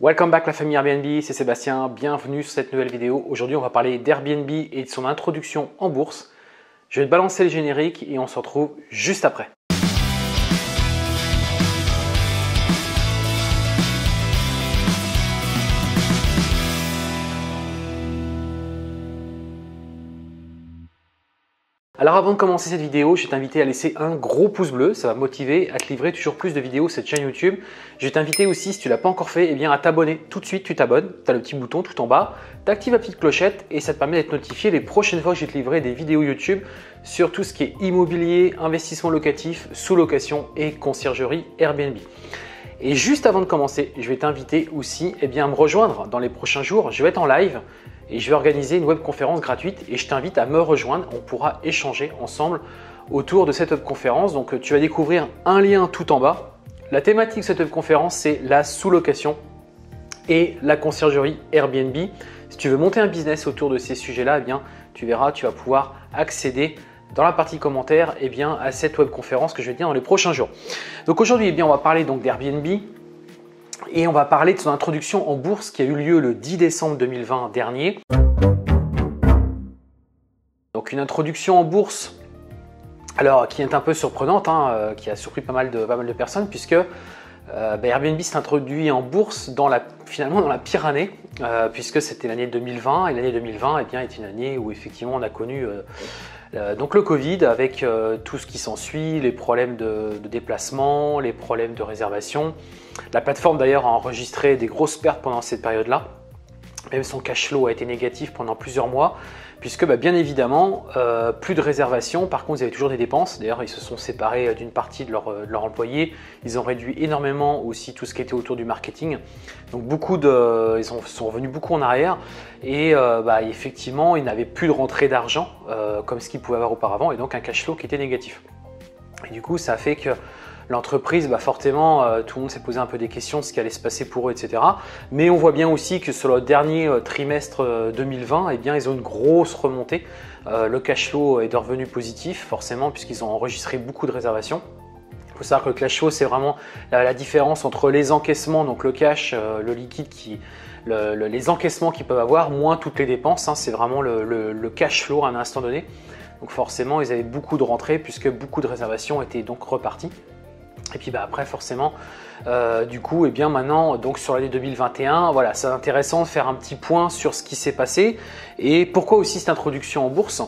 Welcome back la famille Airbnb, c'est Sébastien, bienvenue sur cette nouvelle vidéo. Aujourd'hui on va parler d'Airbnb et de son introduction en bourse. Je vais te balancer le générique et on se retrouve juste après. Alors avant de commencer cette vidéo, je vais t'inviter à laisser un gros pouce bleu, ça va me motiver à te livrer toujours plus de vidéos sur cette chaîne YouTube. Je vais t'inviter aussi, si tu ne l'as pas encore fait, eh bien, à t'abonner tout de suite, tu t'abonnes, tu as le petit bouton tout en bas, tu actives la petite clochette et ça te permet d'être notifié les prochaines fois que je vais te livrer des vidéos YouTube sur tout ce qui est immobilier, investissement locatif, sous-location et conciergerie Airbnb. Et juste avant de commencer, je vais t'inviter aussi eh bien, à me rejoindre dans les prochains jours. Je vais être en live et je vais organiser une webconférence gratuite et je t'invite à me rejoindre. On pourra échanger ensemble autour de cette webconférence. Donc tu vas découvrir un lien tout en bas. La thématique de cette webconférence, c'est la sous-location et la conciergerie Airbnb. Si tu veux monter un business autour de ces sujets-là, eh bien, tu verras, tu vas pouvoir accéder dans la partie commentaires eh bien, à cette webconférence que je vais te dire dans les prochains jours. Donc aujourd'hui, eh on va parler donc d'Airbnb, et on va parler de son introduction en bourse qui a eu lieu le 10 décembre 2020 dernier. Donc une introduction en bourse alors qui est un peu surprenante, hein, euh, qui a surpris pas mal de, pas mal de personnes puisque euh, bah, Airbnb s'est introduit en bourse dans la, finalement dans la pire année, euh, puisque c'était l'année 2020, et l'année 2020 eh bien, est une année où effectivement on a connu donc le Covid avec tout ce qui s'ensuit, les problèmes de, de, déplacement, les problèmes de réservation, la plateforme d'ailleurs a enregistré des grosses pertes pendant cette période-là. Même son cash flow a été négatif pendant plusieurs mois, puisque bah, bien évidemment, euh, plus de réservations, par contre ils avaient toujours des dépenses. D'ailleurs, ils se sont séparés euh, d'une partie de, euh, leurs employés. Ils ont réduit énormément aussi tout ce qui était autour du marketing. Donc beaucoup de, ils sont revenus beaucoup en arrière. Et bah, effectivement, ils n'avaient plus de rentrée d'argent comme ce qu'ils pouvaient avoir auparavant, et donc un cash flow qui était négatif. Et du coup, ça a fait que l'entreprise, bah forcément, euh, tout le monde s'est posé un peu des questions de ce qui allait se passer pour eux, etc. Mais on voit bien aussi que sur le dernier euh, trimestre 2020, euh, eh bien, ils ont une grosse remontée. le cash flow est devenu positif, forcément, puisqu'ils ont enregistré beaucoup de réservations. Il faut savoir que le cash flow, c'est vraiment la, différence entre les encaissements, donc le cash, le liquide, qui, les encaissements qu'ils peuvent avoir, moins toutes les dépenses. Hein. c'est vraiment le, le, cash flow à un instant donné. Donc forcément, ils avaient beaucoup de rentrées puisque beaucoup de réservations étaient donc reparties. Et puis bah, après forcément, euh, du coup, et eh bien maintenant, donc sur l'année 2021, voilà, c'est intéressant de faire un petit point sur ce qui s'est passé et pourquoi aussi cette introduction en bourse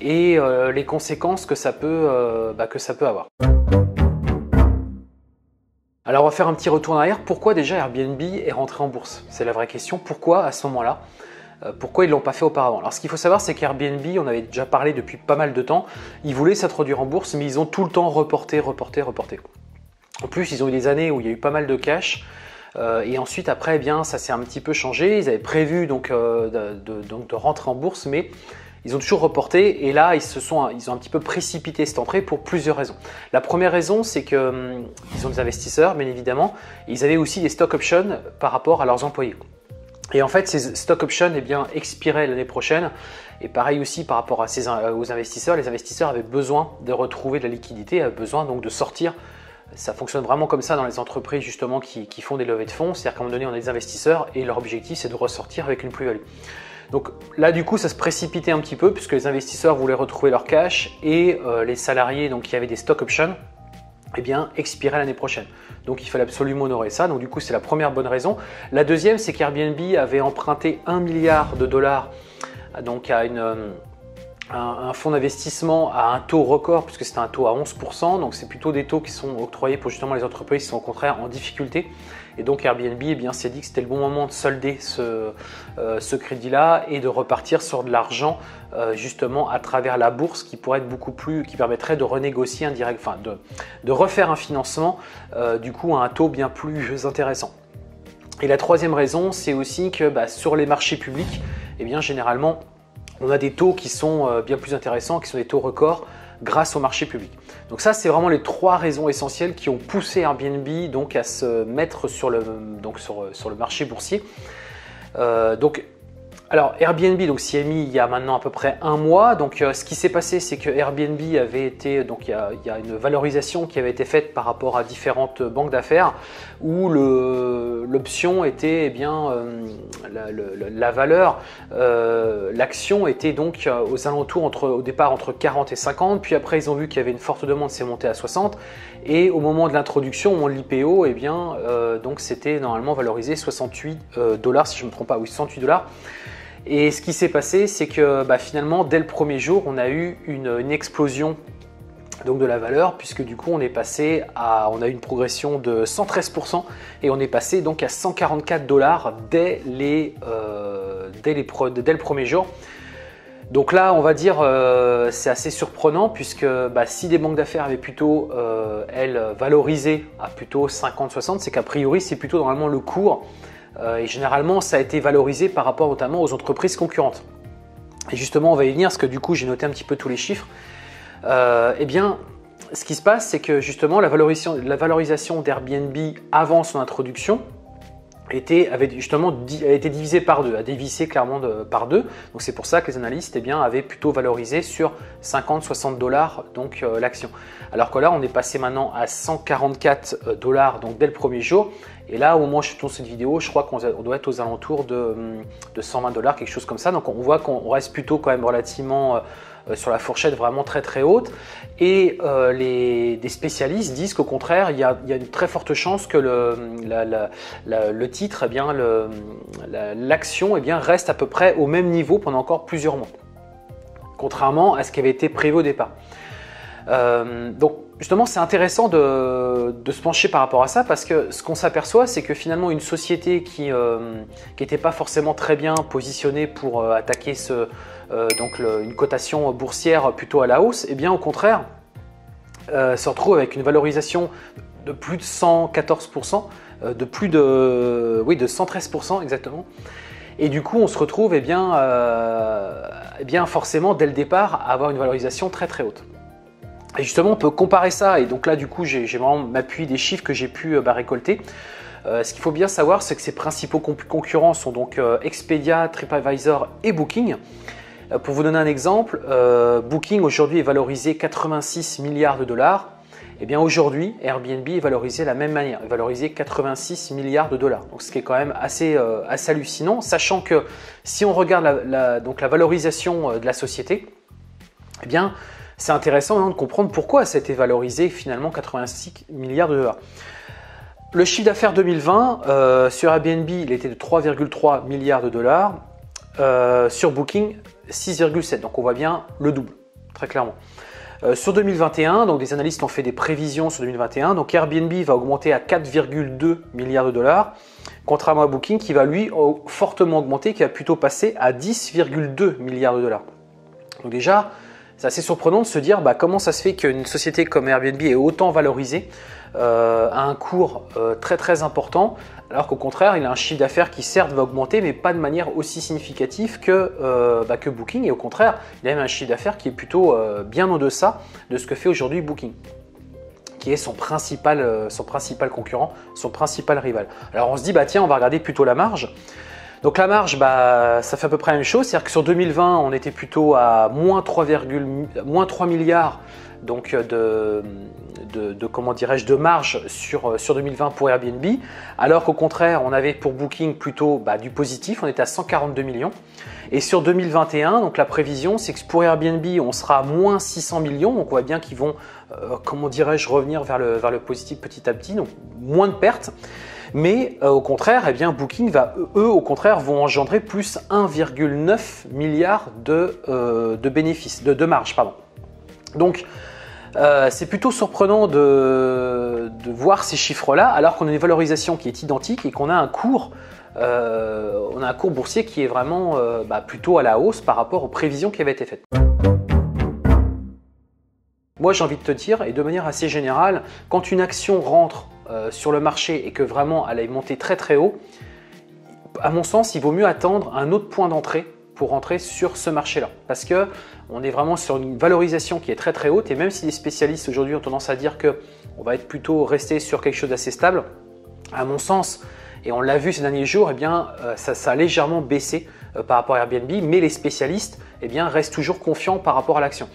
et euh, les conséquences que ça, peut, euh, bah, que ça peut avoir. Alors on va faire un petit retour en arrière. Pourquoi déjà Airbnb est rentré en bourse? C'est la vraie question. Pourquoi à ce moment-là pourquoi ils ne l'ont pas fait auparavant? Alors ce qu'il faut savoir, c'est qu'Airbnb, on avait déjà parlé depuis pas mal de temps, ils voulaient s'introduire en bourse, mais ils ont tout le temps reporté, reporté, reporté. En plus, ils ont eu des années où il y a eu pas mal de cash. Euh, et ensuite, après, eh bien, ça s'est un petit peu changé. Ils avaient prévu donc, euh, de, rentrer en bourse, mais ils ont toujours reporté. Et là, ils, se sont, ils ont un petit peu précipité cette entrée pour plusieurs raisons. La première raison, c'est qu'ils hum, ont des investisseurs, bien évidemment. Ils avaient aussi des stock options par rapport à leurs employés. Et en fait, ces stock options eh bien, expiraient l'année prochaine. Et pareil aussi par rapport à ces, aux investisseurs. Les investisseurs avaient besoin de retrouver de la liquidité, avaient besoin donc de sortir ça fonctionne vraiment comme ça dans les entreprises justement qui, font des levées de fonds. C'est-à-dire qu'à un moment donné, on a des investisseurs et leur objectif, c'est de ressortir avec une plus-value. Donc là, du coup, ça se précipitait un petit peu puisque les investisseurs voulaient retrouver leur cash et euh, les salariés donc, qui avaient des stock options eh bien, expiraient l'année prochaine. Donc il fallait absolument honorer ça. Donc du coup, c'est la première bonne raison. La deuxième, c'est qu'Airbnb avait emprunté 1 milliard de dollars donc à une un, fonds d'investissement à un taux record, puisque c'est un taux à 11%, donc c'est plutôt des taux qui sont octroyés pour justement les entreprises qui sont au contraire en difficulté. Et donc Airbnb eh bien, s'est dit que c'était le bon moment de solder ce, euh, crédit-là et de repartir sur de l'argent euh, justement à travers la bourse qui pourrait être beaucoup plus, qui permettrait de renégocier indirect, enfin de, de refaire un financement euh, du coup à un taux bien plus intéressant. Et la troisième raison, c'est aussi que bah, sur les marchés publics, eh bien généralement on a des taux qui sont euh, bien plus intéressants, qui sont des taux records grâce au marché public. Donc ça, c'est vraiment les trois raisons essentielles qui ont poussé Airbnb à se mettre sur le, le marché boursier. Euh, alors Airbnb donc s'y est mis il y a maintenant à peu près un mois. Donc euh, ce qui s'est passé c'est que Airbnb avait été donc il y, a, une valorisation qui avait été faite par rapport à différentes banques d'affaires où l'option était eh bien euh, la, valeur euh, l'action était donc aux alentours au départ entre 40 et 50 puis après ils ont vu qu'il y avait une forte demande c'est monté à 60 et au moment de l'introduction de l'IPO eh bien donc c'était normalement valorisé 68 dollars si je ne me trompe pas. Oui 68 dollars et ce qui s'est passé, c'est que bah, finalement, dès le premier jour, on a eu une, explosion donc de la valeur, puisque du coup, on est passé à, on a eu une progression de 113% et on est passé donc à 144 dollars dès, les, euh, dès, les dès le premier jour. Donc là, on va dire, euh, c'est assez surprenant puisque bah, si des banques d'affaires avaient plutôt, euh, elles, valorisé à plutôt 50-60, c'est qu'a priori, c'est plutôt normalement le cours et généralement, ça a été valorisé par rapport notamment aux entreprises concurrentes. Et justement, on va y venir, parce que du coup, j'ai noté un petit peu tous les chiffres. Euh, eh bien, ce qui se passe, c'est que justement, la valorisation, d'Airbnb avant son introduction, avait justement été divisé par deux, a dévissé clairement par deux. Donc c'est pour ça que les analystes eh bien, avaient plutôt valorisé sur 50-60 dollars euh, l'action. Alors que là, on est passé maintenant à 144 dollars donc dès le premier jour. Et là, au moment où je tourne cette vidéo, je crois qu'on doit être aux alentours de, 120 dollars, quelque chose comme ça. Donc on voit qu'on reste plutôt quand même relativement euh, sur la fourchette vraiment très très haute. Et euh, les, des spécialistes disent qu'au contraire, il y, a, une très forte chance que le, le titre, eh l'action eh reste à peu près au même niveau pendant encore plusieurs mois. Contrairement à ce qui avait été prévu au départ. Euh, donc justement, c'est intéressant de, se pencher par rapport à ça parce que ce qu'on s'aperçoit, c'est que finalement, une société qui n'était euh, pas forcément très bien positionnée pour euh, attaquer une cotation boursière plutôt à la hausse, eh bien au contraire, se retrouve avec une valorisation de plus de 114%, de plus de, oui, de 113% exactement. Et du coup, on se retrouve eh bien, eh bien, forcément dès le départ à avoir une valorisation très très haute. Justement, on peut comparer ça, et donc là, du coup, j'ai vraiment m'appuie des chiffres que j'ai pu euh, bah, récolter. Euh, ce qu'il faut bien savoir, c'est que ses principaux concurrents sont donc euh, Expedia, TripAdvisor et Booking. pour vous donner un exemple, Booking aujourd'hui est valorisé 86 milliards de dollars. Et eh bien aujourd'hui, Airbnb est valorisé de la même manière, valorisé 86 milliards de dollars. Donc ce qui est quand même assez, assez hallucinant, sachant que si on regarde donc la valorisation de la société, eh bien c'est intéressant de comprendre pourquoi ça a été valorisé finalement 86 milliards de dollars. Le chiffre d'affaires 2020 euh, sur Airbnb, il était de 3,3 milliards de dollars. Euh, sur Booking, 6,7. Donc on voit bien le double, très clairement. Euh, sur 2021, donc des analystes ont fait des prévisions sur 2021. Donc Airbnb va augmenter à 4,2 milliards de dollars, contrairement à Booking qui va lui fortement augmenter, qui va plutôt passer à 10,2 milliards de dollars. Donc déjà, c'est assez surprenant de se dire bah, comment ça se fait qu'une société comme Airbnb est autant valorisée euh, à un cours euh, très très important, alors qu'au contraire, il a un chiffre d'affaires qui certes va augmenter, mais pas de manière aussi significative que, euh, bah, que Booking. Et au contraire, il a même un chiffre d'affaires qui est plutôt bien en deçà de ce que fait aujourd'hui Booking qui est son principal, son principal concurrent, son principal rival. Alors on se dit, bah tiens, on va regarder plutôt la marge. Donc la marge, bah, ça fait à peu près la même chose. C'est-à-dire que sur 2020, on était plutôt à moins 3, moins 3 milliards donc de, de, comment dirais-je de marge sur, sur 2020 pour Airbnb, alors qu'au contraire, on avait pour Booking plutôt bah, du positif, on était à 142 millions. Et sur 2021, donc la prévision, c'est que pour Airbnb, on sera à moins 600 millions, donc on voit bien qu'ils vont, euh, comment dirais-je, revenir vers le, vers le positif petit à petit, donc moins de pertes. Mais euh, au contraire, eh bien, Booking va, eux, au contraire, vont engendrer plus 1,9 milliard de, euh, de bénéfices, de, de marge, pardon. Donc, euh, c'est plutôt surprenant de, de voir ces chiffres-là, alors qu'on a une valorisation qui est identique et qu'on a un cours, on a un cours boursier qui est vraiment bah, plutôt à la hausse par rapport aux prévisions qui avaient été faites. Moi, j'ai envie de te dire, et de manière assez générale, quand une action rentre euh, sur le marché et que vraiment elle aille monter très très haut, à mon sens, il vaut mieux attendre un autre point d'entrée pour rentrer sur ce marché-là. Parce que on est vraiment sur une valorisation qui est très très haute et même si les spécialistes aujourd'hui ont tendance à dire que on va être plutôt resté sur quelque chose d'assez stable, à mon sens, Et on l'a vu ces derniers jours, eh bien, ça, a légèrement baissé par rapport à Airbnb, mais les spécialistes eh bien, restent toujours confiants par rapport à l'action.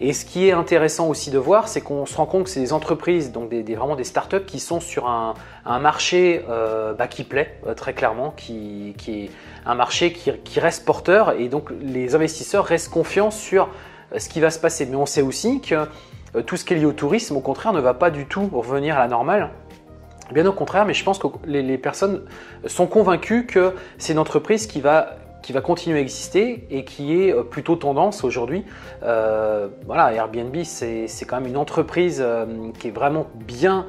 Et ce qui est intéressant aussi de voir, c'est qu'on se rend compte que c'est des entreprises, donc des, vraiment des startups qui sont sur un, marché euh, bah, qui plaît euh, très clairement, qui, est un marché qui, reste porteur et donc les investisseurs restent confiants sur euh, ce qui va se passer. Mais on sait aussi que tout ce qui est lié au tourisme, au contraire, ne va pas du tout revenir à la normale. Bien au contraire, mais je pense que les personnes sont convaincues que c'est une entreprise qui va qui va continuer à exister et qui est euh, plutôt tendance aujourd'hui. Euh, voilà, Airbnb, c'est quand même une entreprise euh, qui est vraiment bien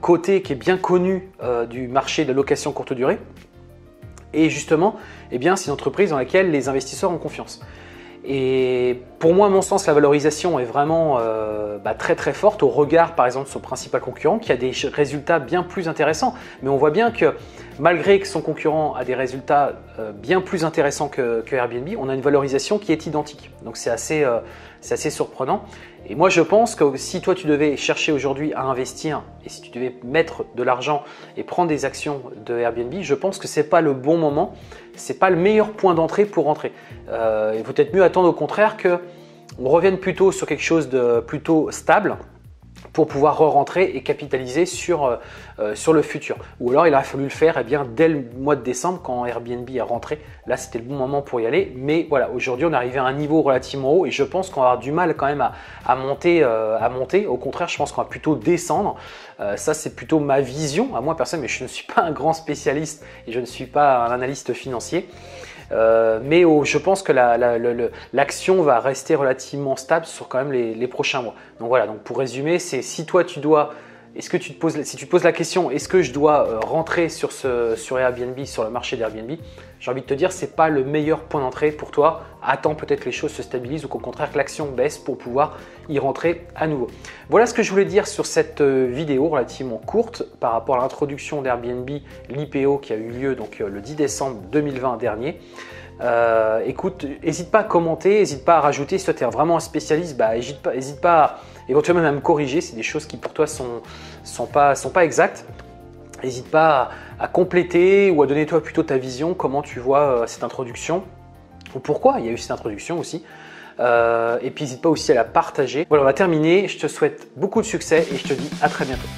cotée, qui est bien connue du marché de la location courte durée. Et justement, eh c'est une entreprise dans laquelle les investisseurs ont confiance. Et pour moi, à mon sens, la valorisation est vraiment euh, bah, très très forte au regard, par exemple, de son principal concurrent qui a des résultats bien plus intéressants. Mais on voit bien que malgré que son concurrent a des résultats euh, bien plus intéressants que, Airbnb, on a une valorisation qui est identique. Donc c'est assez, euh, assez surprenant. Et moi, je pense que si toi, tu devais chercher aujourd'hui à investir et si tu devais mettre de l'argent et prendre des actions de Airbnb, je pense que ce n'est pas le bon moment, ce n'est pas le meilleur point d'entrée pour rentrer. Euh, il vaut peut-être mieux attendre au contraire que on revienne plutôt sur quelque chose de plutôt stable pour pouvoir re-rentrer et capitaliser sur, euh, euh, le futur. Ou alors il a fallu le faire eh bien, dès le mois de décembre quand Airbnb a rentré. Là c'était le bon moment pour y aller. Mais voilà, aujourd'hui on est arrivé à un niveau relativement haut et je pense qu'on va avoir du mal quand même à, monter, euh, à monter. Au contraire, je pense qu'on va plutôt descendre. ça c'est plutôt ma vision à moi personne, mais je ne suis pas un grand spécialiste et je ne suis pas un analyste financier. Euh, mais je pense que l'action va rester relativement stable sur quand même les, prochains mois. Donc voilà, donc pour résumer, c'est si toi tu dois est-ce que tu te poses, si tu te poses la question, est-ce que je dois euh, rentrer sur, ce, sur Airbnb, sur le marché d'Airbnb J'ai envie de te dire, ce n'est pas le meilleur point d'entrée pour toi. Attends peut-être que les choses se stabilisent ou qu'au contraire que l'action baisse pour pouvoir y rentrer à nouveau. Voilà ce que je voulais dire sur cette euh, vidéo relativement courte par rapport à l'introduction d'Airbnb, l'IPO qui a eu lieu euh, le 10 décembre 2020 dernier. écoute, n'hésite pas à commenter, n'hésite pas à rajouter. Si toi tu es vraiment un spécialiste, bah, n'hésite pas, hésite pas à éventuellement même à me corriger. C'est des choses qui pour toi sont, sont, pas, sont pas exactes. N'hésite pas à, compléter ou à donner toi plutôt ta vision, comment tu vois euh, cette introduction ou pourquoi il y a eu cette introduction aussi. Euh, et puis n'hésite pas aussi à la partager. Voilà, on va terminer. Je te souhaite beaucoup de succès et je te dis à très bientôt.